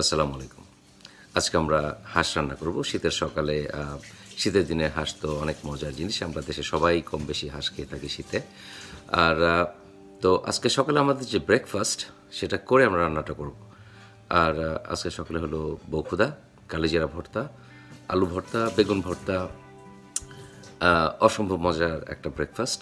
আসসালামু আলাইকুম। আজকে আমরা হাঁস রান্না করব। শীতের সকালে শীতের দিনে হাঁস তো অনেক মজার জিনিস। আমরা দেশে সবাই কম বেশি হাঁস খেয়ে থাকি শীতে। আর তো আজকে সকালে আমাদের যে ব্রেকফাস্ট সেটা করে আমরা রান্নাটা করব। আর আজকে সকালে হলো বৌখুদা কালিজিরা ভর্তা, আলু ভর্তা, বেগুন ভর্তা অসম্ভব মজার একটা ব্রেকফাস্ট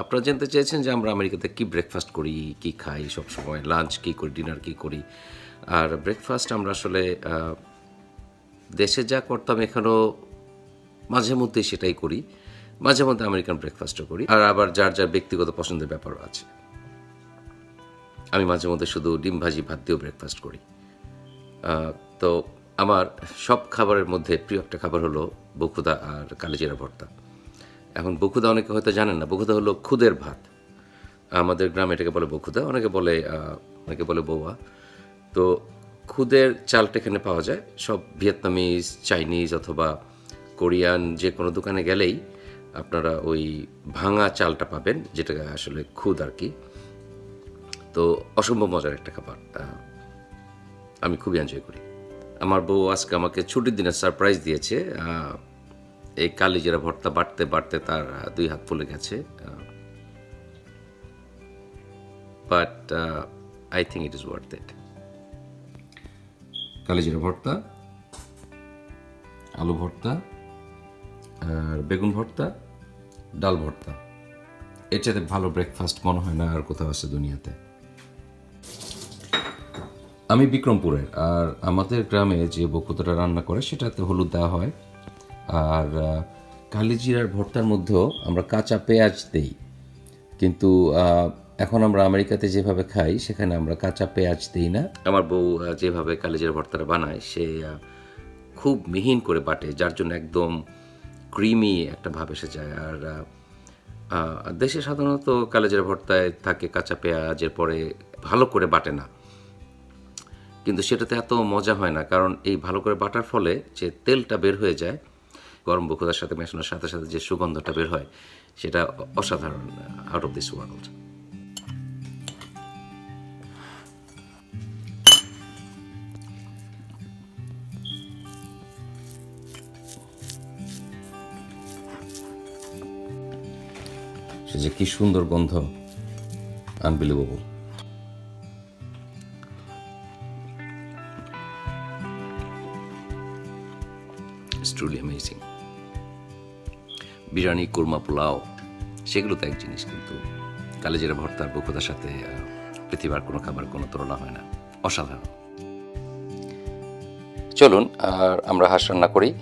আপনারা জানতে চেয়েছেন যে আমরা আমেরিকাতে কি ব্রেকফাস্ট করি, কি খাই সব সময় লাঞ্চ কি করি ডিনার কি করি। আর ব্রেকফাস্ট আমরা আসলে দেশে যা করতাম এখানেও মাঝে মধ্যে সেটাই করি। মাঝে মধ্যে আমেরিকান ব্রেকফাস্টও করি। আর আবার যার যার ব্যক্তিগত পছন্দের ব্যাপারও আছে। আমি মাঝে মধ্যে শুধু ডিম ভাজি, ভাত দিয়েও ব্রেকফাস্ট করি। তো আমার সব খাবারের মধ্যে প্রিয় একটা খাবার হলো বকুদা আর কালিজিরা ভর্তা। এখন বকুদা অনেকে হয়তো জানেন না। বকুদা হলো খুদের ভাত। আমাদের গ্রামে এটাকে বলে বকুদা, অনেকে বলে অনেকে বলে বৌয়া। তো খুদের চালটা এখানে পাওয়া যায়। সব ভিয়েতনামিজ, চাইনিজ অথবা কোরিয়ান যে কোনো দোকানে গেলেই আপনারা ওই ভাঙা চালটা পাবেন, যেটা আসলে খুদ আর কি। তো অসম্ভব মজার একটা খাবার। আমি খুবই এনজয় করি। আমার বউ আজকে আমাকে ছুটির দিনে সারপ্রাইজ দিয়েছে। এই কালিজিরা ভর্তা বাড়তে বাড়তে তার দুই হাত ফুলে গেছে। But I think it is worth it কালিজিরা ভর্তা, আলু ভর্তা, আর বেগুন ভর্তা, ডাল ভর্তা। এর চাইতে ভালো ব্রেকফাস্ট মনে হয় না আর কোথাও আছে দুনিয়াতে। আমি বিক্রমপুরের, আর আমাদের গ্রামে যে বকুতটা রান্না করে সেটাতে হলুদ দেওয়া হয়। আর কালিজিরার ভর্তার মধ্যেও আমরা কাঁচা পেঁয়াজ দেই। কিন্তু এখন আমরা আমেরিকাতে যেভাবে খাই, সেখানে আমরা কাঁচা পেঁয়াজ দিই না। আমার বউ যেভাবে কালিজিরা ভর্তাটা বানায়, সে খুব মিহিন করে বাটে, যার জন্য একদম ক্রিমি একটা ভাব এসে যায়। আর দেশে সাধারণত কালেজের ভর্তায় থাকে কাঁচা পেঁয়াজের পরে ভালো করে বাটে না। কিন্তু সেটাতে এত মজা হয় না, কারণ এই ভালো করে বাটার ফলে যে তেলটা বের হয়ে যায়, গরম বকুদার সাথে মেশানোর সাথে সাথে যে সুগন্ধটা বের হয়, সেটা অসাধারণ আউট অফ দিস ওয়ার্ল্ড যে কি সুন্দর গন্ধ। আনবিলিভেবল বিরিয়ানি কোরমা পোলাও সেগুলো তো এক জিনিস কিন্তু কালেজের ভর্তার বকুতার সাথে পৃথিবীর কোনো খাবার কোনো তুলনা হয় না। অসাধারণ। চলুন, আর আমরা হাঁস রান্না করি।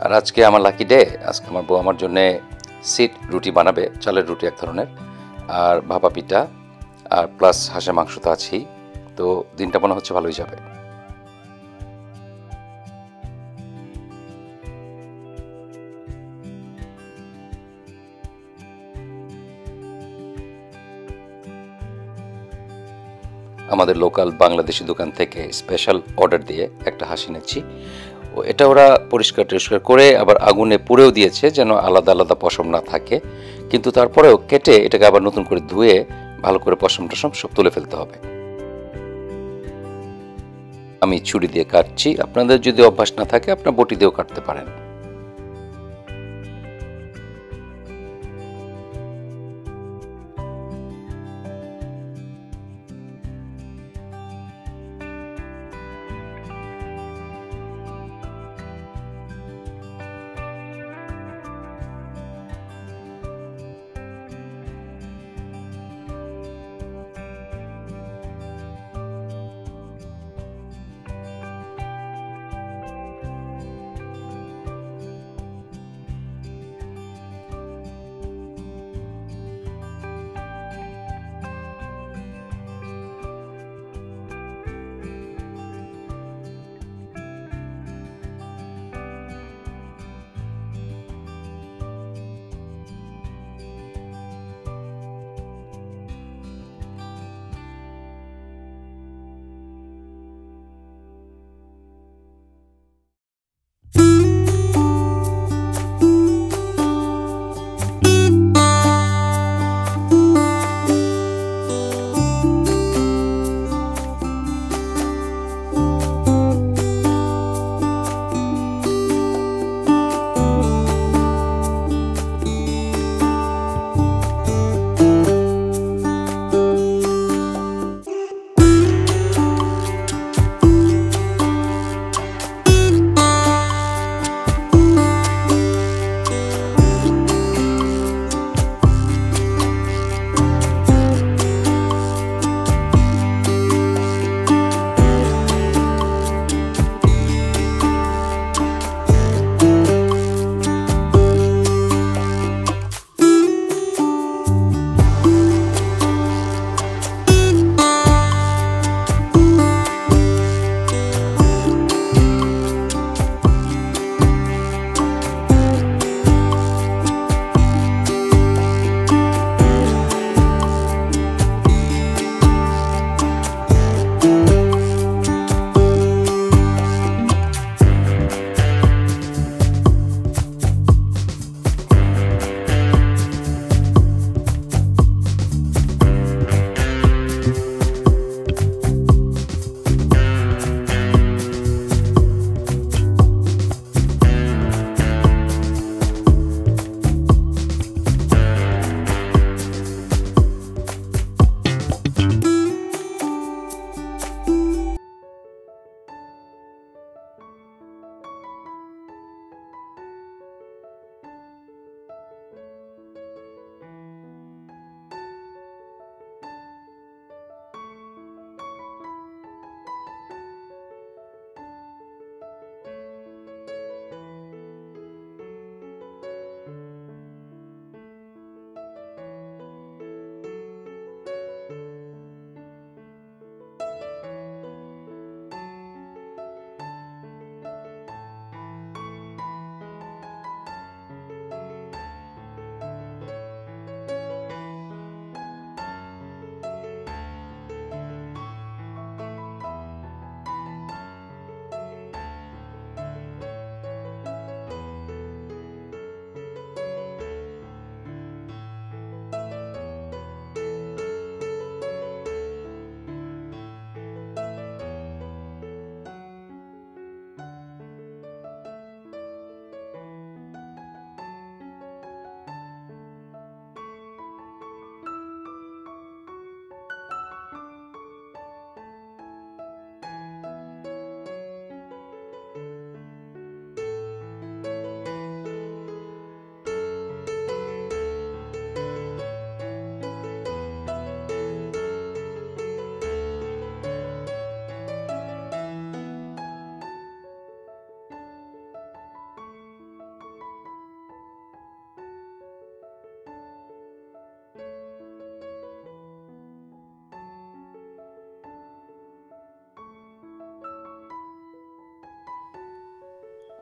আর আজকে আমার লাকি ডে আজকে আমার বউ আমার জন্যে সিট রুটি বানাবে, চালের রুটি এক ধরনের, আর ভাপা পিঠা, আর প্লাস হাঁসের মাংস তো আছেই, তো দিনটা মনে হচ্ছে ভালোই যাবে। আমাদের লোকাল বাংলাদেশি দোকান থেকে স্পেশাল অর্ডার দিয়ে একটা হাসি নিচ্ছি এটা ওরা পরিষ্কার টরিষ্কার করে আবার আগুনে পুড়েও দিয়েছে যেন আলাদা আলাদা পশম না থাকে। কিন্তু তারপরেও কেটে এটাকে আবার নতুন করে ধুয়ে ভালো করে পশম টশম সব তুলে ফেলতে হবে। আমি ছুরি দিয়ে কাটছি। আপনাদের যদি অভ্যাস না থাকে, আপনার বটি দিয়েও কাটতে পারেন।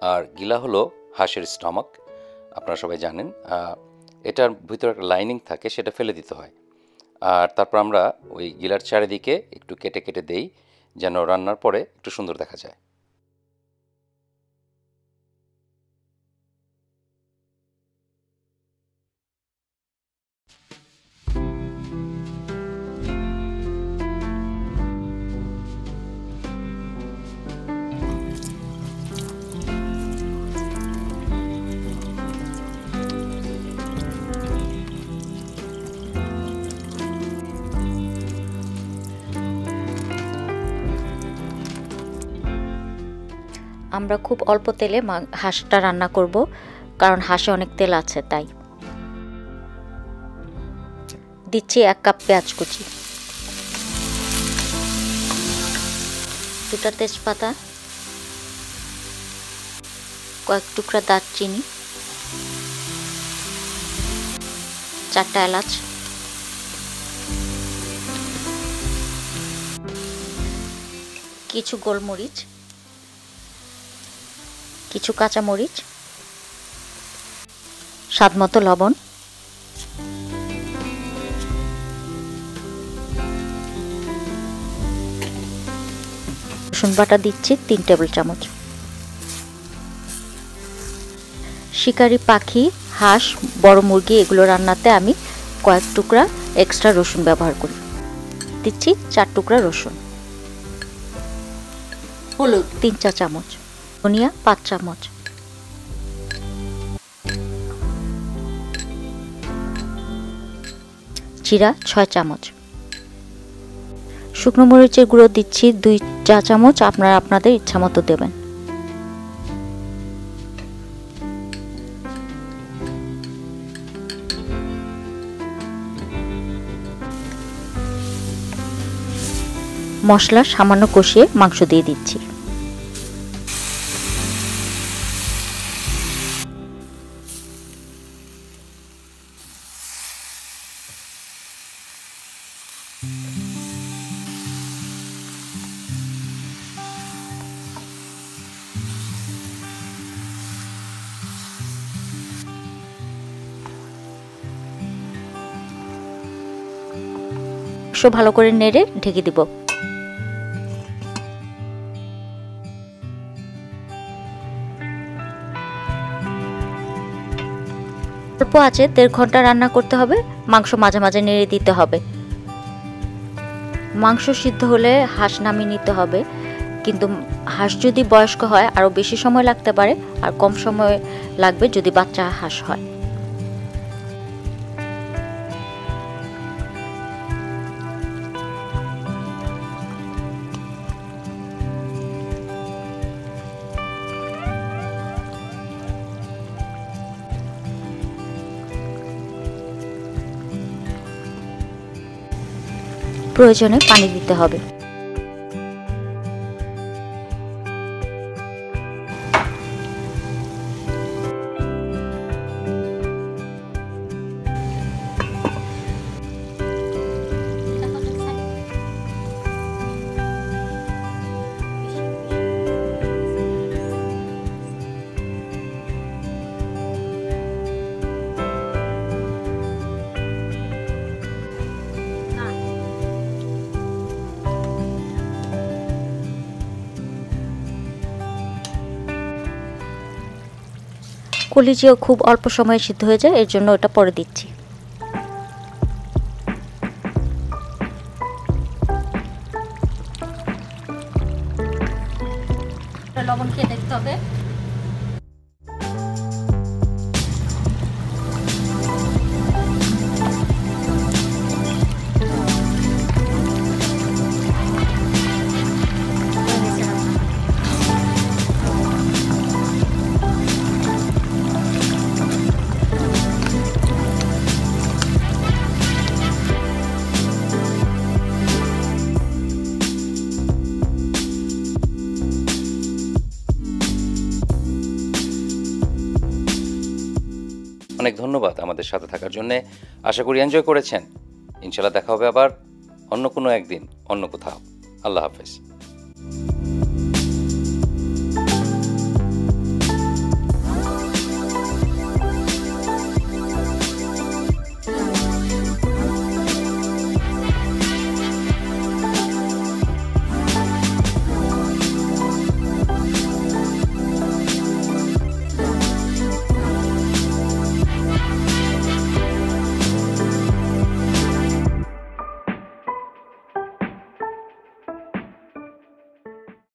আর গিলা হলো হাঁসের স্টমাক। আপনারা সবাই জানেন এটার ভিতরে একটা লাইনিং থাকে, সেটা ফেলে দিতে হয়। আর তারপর আমরা ওই গিলার চারিদিকে একটু কেটে কেটে দেই, যেন রান্নার পরে একটু সুন্দর দেখা যায়। আমরা খুব অল্প তেলে হাঁসটা রান্না করব, কারণ হাঁসে অনেক তেল আছে, তাই। দিচ্ছি এক কাপ পেঁয়াজ কুচি। দুটা তেজপাতা, কয়েক টুকরা দারচিনি, চারটা এলাচ, কিছু গোলমরিচ কিছু কাঁচামরিচ স্বাদ মতো লবণ রসুন বাটা দিচ্ছি তিন টেবিল চামচ। শিকারি পাখি হাঁস বড় মুরগি এগুলো রান্নাতে আমি কয়েক টুকরা এক্সট্রা রসুন ব্যবহার করি। দিচ্ছি চার টুকরা রসুন। হলুদ। তিন চা চামচ। ধনিয়া পাঁচ চামচ। জিরা ছয় চামচ। শুকনো মরিচের গুঁড়ো দিচ্ছি দুই চা চামচ, আপনারা আপনাদের ইচ্ছা মতো দেবেন। মশলা সামান্য কষিয়ে মাংস দিয়ে দিচ্ছি। মাংস ভালো করে নেড়ে ঢেকে দিব। অল্প আছে, দেড় ঘণ্টা রান্না করতে হবে, মাংস মাঝে মাঝে নেড়ে দিতে হবে। মাংস সিদ্ধ হলে হাঁস নামিয়ে নিতে হবে, কিন্তু হাঁস যদি বয়স্ক হয়, আরও বেশি সময় লাগতে পারে, আর কম সময় লাগবে যদি বাচ্চা হাঁস হয়। প্রয়োজনে পানি দিতে হবে। কলিজিও খুব অল্প সময়ে সিদ্ধ হয়ে যায়, এর জন্য ওটা পরে দিচ্ছি। লবণ খেয়ে দেখতে হবে। অনেক ধন্যবাদ আমাদের সাথে থাকার জন্যে। আশা করি এনজয় করেছেন। ইনশাল্লাহ দেখা হবে আবার অন্য কোনো একদিন, অন্য কোথাও। আল্লাহ হাফেজ।